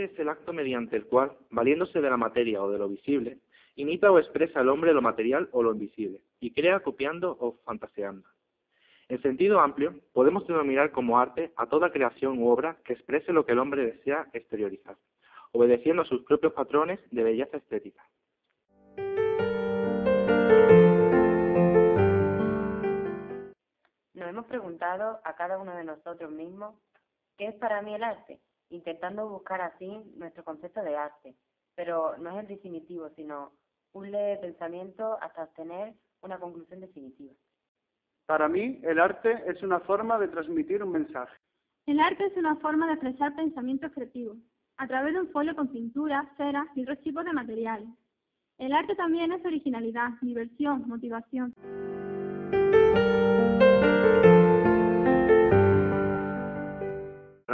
arte es el acto mediante el cual, valiéndose de la materia o de lo visible, imita o expresa al hombre lo material o lo invisible, y crea copiando o fantaseando. En sentido amplio, podemos denominar como arte a toda creación u obra que exprese lo que el hombre desea exteriorizar, obedeciendo a sus propios patrones de belleza estética. Nos hemos preguntado a cada uno de nosotros mismos qué es para mí el arte, intentando buscar así nuestro concepto de arte, pero no es el definitivo, sino un leve pensamiento hasta obtener una conclusión definitiva. Para mí, el arte es una forma de transmitir un mensaje. El arte es una forma de expresar pensamientos creativos, a través de un folio con pintura, cera y otros tipos de materiales. El arte también es originalidad, diversión, motivación.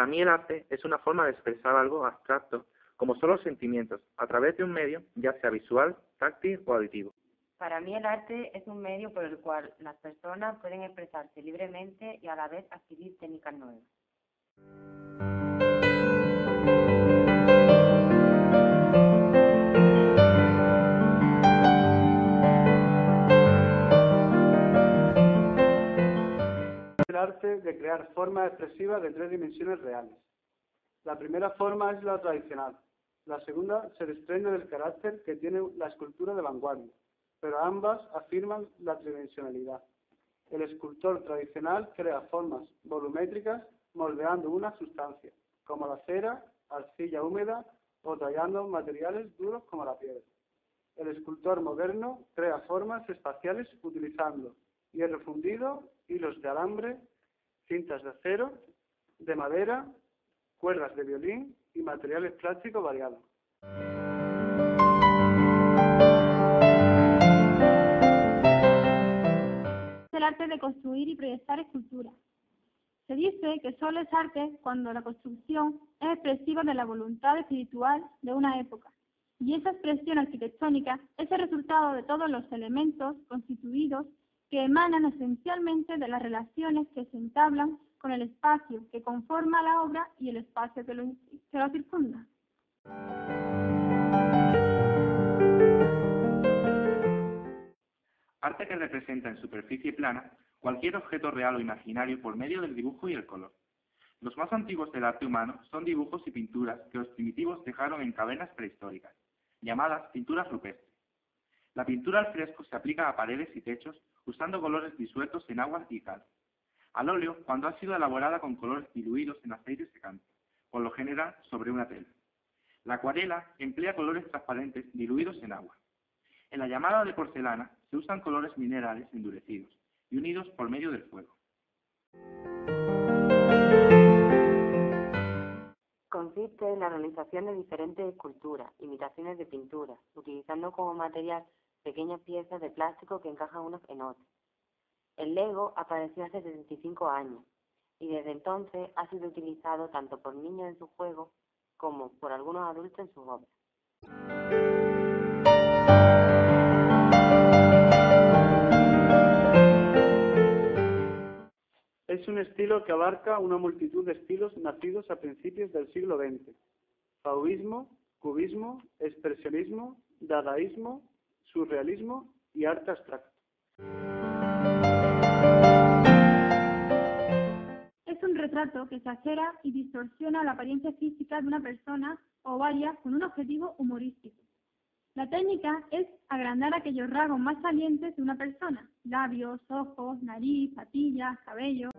Para mí el arte es una forma de expresar algo abstracto, como son los sentimientos, a través de un medio, ya sea visual, táctil o auditivo. Para mí el arte es un medio por el cual las personas pueden expresarse libremente y a la vez adquirir técnicas nuevas. El arte de crear formas expresivas de tres dimensiones reales. La primera forma es la tradicional. La segunda se desprende del carácter que tiene la escultura de vanguardia pero ambas afirman la tridimensionalidad. El escultor tradicional crea formas volumétricas moldeando una sustancia, como la cera, arcilla húmeda o tallando materiales duros como la piedra. El escultor moderno crea formas espaciales utilizando hierro fundido, hilos de alambre, cintas de acero, de madera, cuerdas de violín y materiales plásticos variados. arte de construir y proyectar esculturas. Se dice que solo es arte cuando la construcción es expresiva de la voluntad espiritual de una época, y esa expresión arquitectónica es el resultado de todos los elementos constituidos que emanan esencialmente de las relaciones que se entablan con el espacio que conforma la obra y el espacio que lo, que lo circunda. arte que representa en superficie plana cualquier objeto real o imaginario por medio del dibujo y el color. Los más antiguos del arte humano son dibujos y pinturas que los primitivos dejaron en cavernas prehistóricas, llamadas pinturas rupestres. La pintura al fresco se aplica a paredes y techos usando colores disueltos en agua y cal. Al óleo cuando ha sido elaborada con colores diluidos en aceite secante, por lo general sobre una tela. La acuarela emplea colores transparentes diluidos en agua. En la llamada de porcelana se usan colores minerales endurecidos y unidos por medio del fuego. Consiste en la realización de diferentes esculturas, imitaciones de pintura, utilizando como material pequeñas piezas de plástico que encajan unos en otros. El Lego apareció hace 75 años y desde entonces ha sido utilizado tanto por niños en sus juegos como por algunos adultos en sus obras. Es un estilo que abarca una multitud de estilos nacidos a principios del siglo XX. Fauvismo, cubismo, expresionismo, dadaísmo, surrealismo y arte abstracto. Es un retrato que exagera y distorsiona la apariencia física de una persona o varias con un objetivo humorístico. La técnica es agrandar aquellos rasgos más salientes de una persona, labios, ojos, nariz, patillas, cabello.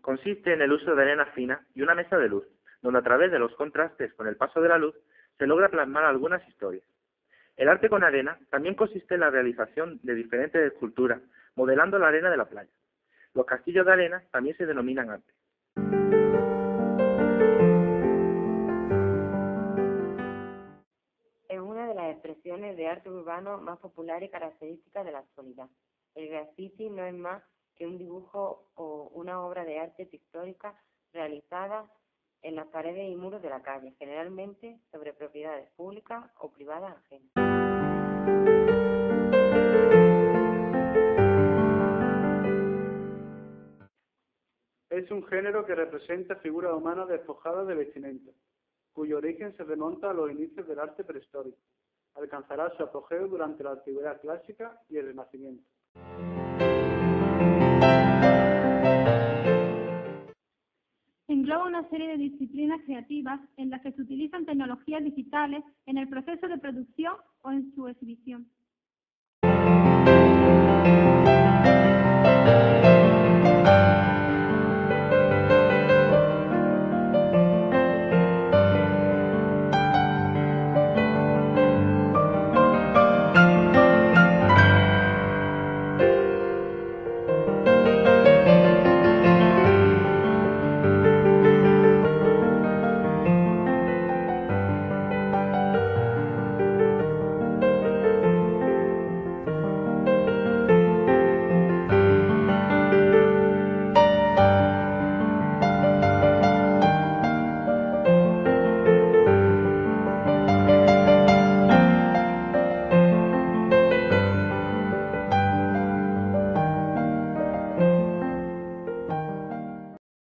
Consiste en el uso de arena fina y una mesa de luz, donde a través de los contrastes con el paso de la luz se logra plasmar algunas historias. El arte con arena también consiste en la realización de diferentes esculturas, modelando la arena de la playa. Los castillos de arena también se denominan arte. expresiones de arte urbano más populares y características de la actualidad. El graffiti no es más que un dibujo o una obra de arte pictórica realizada en las paredes y muros de la calle, generalmente sobre propiedades públicas o privadas ajenas. Es un género que representa figuras humanas despojadas de vestimenta, cuyo origen se remonta a los inicios del arte prehistórico. Alcanzará su apogeo durante la Antigüedad clásica y el Renacimiento. Engloba una serie de disciplinas creativas en las que se utilizan tecnologías digitales en el proceso de producción o en su exhibición.